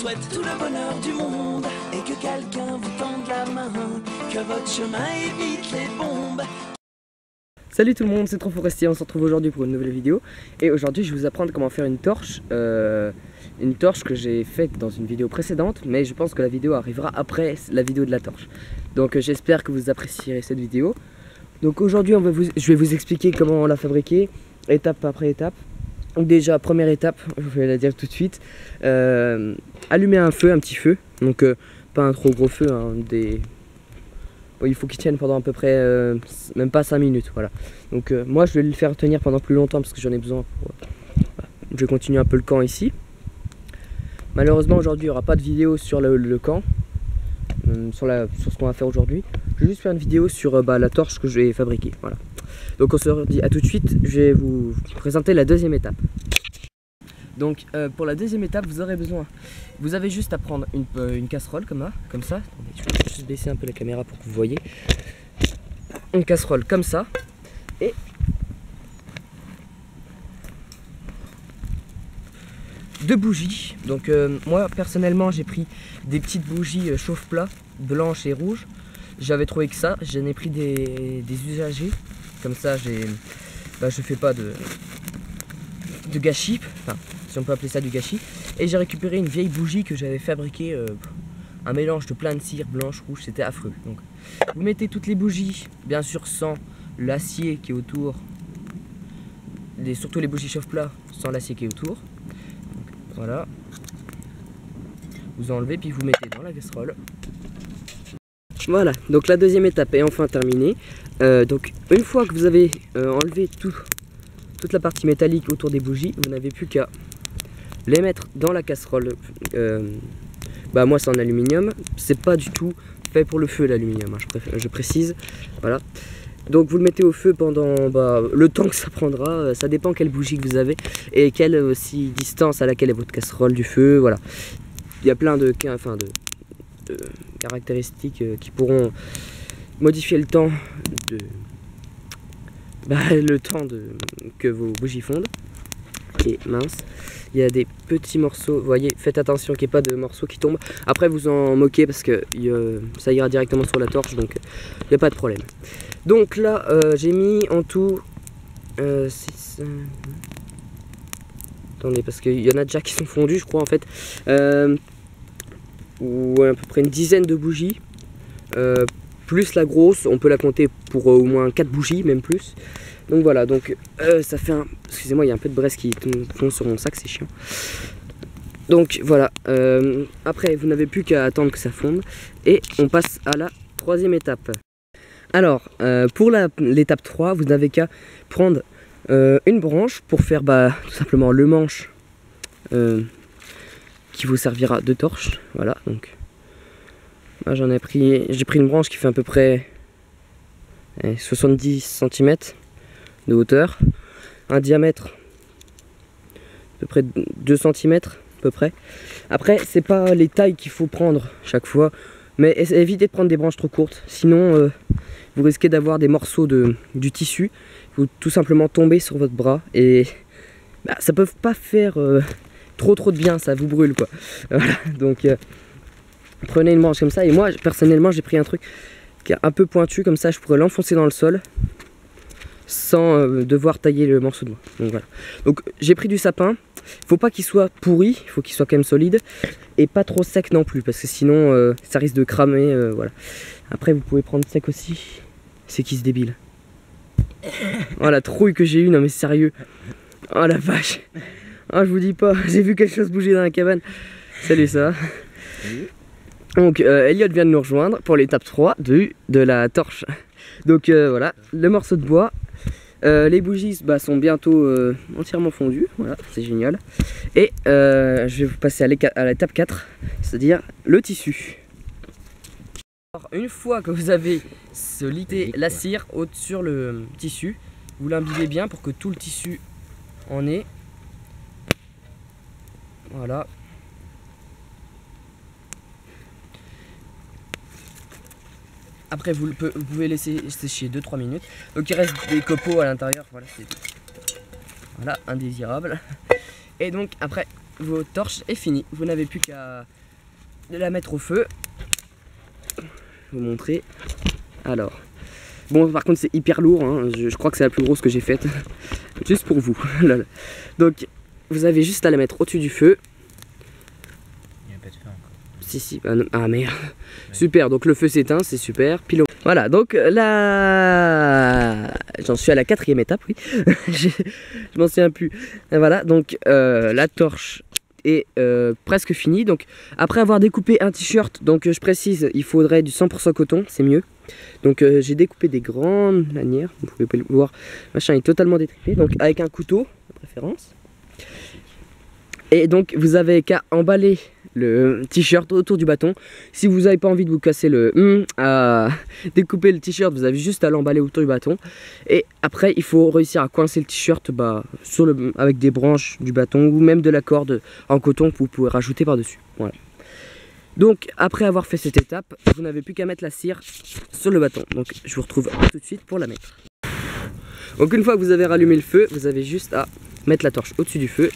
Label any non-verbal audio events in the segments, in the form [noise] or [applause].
souhaite tout le bonheur du monde et que quelqu'un vous tende la main, que votre chemin évite les bombes. Salut tout le monde, c'est Trop Forestier, on se retrouve aujourd'hui pour une nouvelle vidéo. Et aujourd'hui je vais vous apprendre comment faire une torche euh, une torche que j'ai faite dans une vidéo précédente mais je pense que la vidéo arrivera après la vidéo de la torche. Donc euh, j'espère que vous apprécierez cette vidéo. Donc aujourd'hui je vais vous expliquer comment la fabriquer étape après étape donc déjà première étape, je vais la dire tout de suite euh, allumer un feu, un petit feu. Donc pas un trop gros feu, hein, il faut qu'il tienne pendant à peu près euh, même pas 5 minutes voilà. Donc euh, moi je vais le faire tenir pendant plus longtemps parce que j'en ai besoin je vais continuer un peu le camp ici. Malheureusement aujourd'hui il n'y aura pas de vidéo sur le, camp euh, sur ce qu'on va faire aujourd'hui. Je vais juste faire une vidéo sur bah, la torche que je vais fabriquer voilà donc on se dit à tout de suite je vais vous présenter la deuxième étape donc euh, pour la deuxième étape, vous aurez besoin, vous avez juste à prendre une, euh, casserole comme, ça, comme ça. je vais juste baisser un peu la caméra pour que vous voyez. Une casserole comme ça. Et deux bougies. Donc euh, moi personnellement j'ai pris des petites bougies chauffe-plat, blanches et rouges. J'avais trouvé que ça, j'en ai pris des, usagers. Comme ça j'ai. Bah, je fais pas de, gâchis on peut appeler ça du gâchis. Et j'ai récupéré une vieille bougie que j'avais fabriquée, euh, un mélange de plein de cire blanche, rouge, c'était affreux. Donc vous mettez toutes les bougies, bien sûr sans l'acier qui est autour, surtout les bougies chauffe-plat sans l'acier qui est autour. voilà. Vous enlevez puis vous mettez dans la casserole. Voilà, donc la deuxième étape est enfin terminée. Euh, donc une fois que vous avez euh, enlevé tout, toute la partie métallique autour des bougies, vous n'avez plus qu'à les mettre dans la casserole. Euh, bah moi c'est en aluminium, c'est pas du tout fait pour le feu l'aluminium, hein, je, précise. Voilà. Donc vous le mettez au feu pendant bah, le temps que ça prendra, ça dépend quelle bougie que vous avez et quelle aussi distance à laquelle est votre casserole du feu, voilà. Il y a plein de, enfin de, caractéristiques euh, qui pourront modifier le temps de bah, le temps de, que vos bougies fondent et mince il y a des petits morceaux, voyez, faites attention qu'il n'y ait pas de morceaux qui tombent. Après vous en moquez parce que ça ira directement sur la torche, donc il n'y a pas de problème. Donc là, euh, j'ai mis en tout... Euh, attendez, parce qu'il y en a déjà qui sont fondus, je crois, en fait. Euh, ou à peu près une dizaine de bougies. plus la grosse, on peut la compter pour au moins 4 bougies, même plus. Donc voilà, donc euh, ça fait un... Excusez-moi, il y a un peu de braise qui tombe sur mon sac, c'est chiant. Donc voilà, euh, après vous n'avez plus qu'à attendre que ça fonde. Et on passe à la troisième étape. Alors, euh, pour l'étape 3, vous n'avez qu'à prendre une branche pour faire bah, tout simplement le manche qui vous servira de torche. Voilà, donc j'en ai pris, j'ai pris une branche qui fait à peu près 70 cm de hauteur, un diamètre à peu près 2 cm à peu près. Après, c'est pas les tailles qu'il faut prendre chaque fois, mais évitez de prendre des branches trop courtes, sinon euh, vous risquez d'avoir des morceaux de, du tissu, vous tout simplement tomber sur votre bras et bah, ça peut pas faire euh, trop trop de bien, ça vous brûle quoi. [laughs] donc euh, prenez une branche comme ça et moi personnellement j'ai pris un truc qui est un peu pointu comme ça, je pourrais l'enfoncer dans le sol sans euh, devoir tailler le morceau de bois. Donc voilà. Donc j'ai pris du sapin. Faut pas qu'il soit pourri, il faut qu'il soit quand même solide et pas trop sec non plus parce que sinon euh, ça risque de cramer. Euh, voilà. Après vous pouvez prendre sec aussi. C'est qui ce débile? [laughs] Oh la trouille que j'ai eu, non mais sérieux. Oh la vache. Oh je vous dis pas, [laughs] j'ai vu quelque chose bouger dans la cabane. Salut ça. Donc Elliot vient de nous rejoindre pour l'étape 3 de, de la torche. Donc voilà, le morceau de bois euh, les bougies bah, sont bientôt euh, entièrement fondues, voilà, c'est génial. Et euh, je vais vous passer à l'étape 4, c'est-à-dire le tissu. Alors, une fois que vous avez solidé la cire sur le tissu, vous l'imbibez bien pour que tout le tissu en ait. Voilà, Après, vous, pouvez laisser sécher 2-3 minutes. Donc, il reste des copeaux à l'intérieur. Voilà, c'est indésirable. Et donc, après, votre torche est finie. Vous n'avez plus qu'à la mettre au feu. Vous montrer. Alors. Bon, par contre, c'est hyper lourd. hein. Je, je crois que c'est la plus grosse que j'ai faite. [laughs] Juste pour vous. [laughs] Donc, vous avez juste à la mettre au-dessus du feu. Il n'y a pas de feu encore. Si, si. Ah. Ah, merde. Super. Donc, le feu s'éteint. C'est super. Pile au- Voilà. Donc, là. J'en suis à la quatrième étape, oui. [laughs] Je m'en souviens plus. Voilà. Donc, euh, la torche est euh, presque finie. Donc, après avoir découpé un t-shirt, donc euh, je précise, il faudrait du 100% coton. C'est mieux. Donc, euh, j'ai découpé des grandes lanières. Vous pouvez pas le voir. Machin est totalement détripé. Donc, avec un couteau, de préférence. Et donc vous avez qu'à emballer le t-shirt autour du bâton. Si vous n'avez pas envie de vous casser le hum à [laughs] découper le t-shirt, vous avez juste à l'emballer autour du bâton. Et après, il faut réussir à coincer le t-shirt bah, avec des branches du bâton ou même de la corde en coton que vous pouvez rajouter par-dessus. Voilà. Donc après avoir fait cette étape, vous n'avez plus qu'à mettre la cire sur le bâton. Donc je vous retrouve tout de suite pour la mettre. Donc une fois que vous avez rallumé le feu, vous avez juste à mettre la torche au-dessus du feu.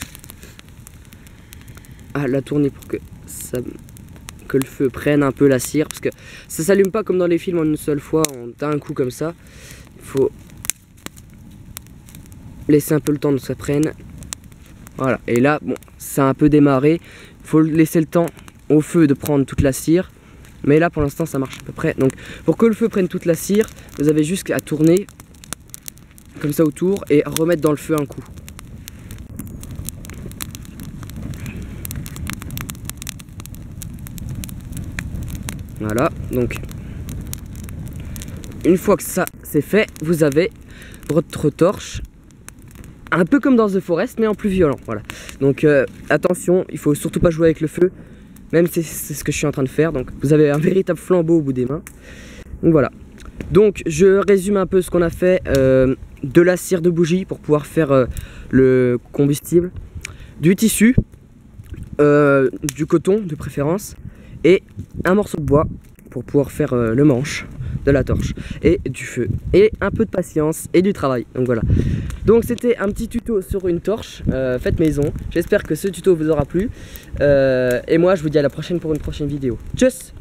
À la tourner pour que le feu prenne un peu la cire parce que ça s'allume pas comme dans les films en une seule fois d'un coup comme ça. Il faut laisser un peu le temps de ça prenne. Voilà. Et là bon ça a un peu démarré. Il faut laisser le temps au feu de prendre toute la cire. Mais là pour l'instant ça marche à peu près. Donc pour que le feu prenne toute la cire vous avez juste à tourner comme ça autour et remettre dans le feu un coup Voilà, donc une fois que ça c'est fait, vous avez votre torche, un peu comme dans The Forest, mais en plus violent. Voilà. Donc euh, attention, il faut surtout pas jouer avec le feu, même si c'est ce que je suis en train de faire. Donc vous avez un véritable flambeau au bout des mains. Donc voilà. Donc je résume un peu ce qu'on a fait euh, de la cire de bougie pour pouvoir faire euh, le combustible, du tissu, du coton de préférence, et un morceau de bois pour pouvoir faire euh, le manche de la torche et du feu et un peu de patience et du travail. Donc voilà. Donc c'était un petit tuto sur une torche euh, faite maison. J'espère que ce tuto vous aura plu. Euh, et moi je vous dis à la prochaine pour une prochaine vidéo. Tchuss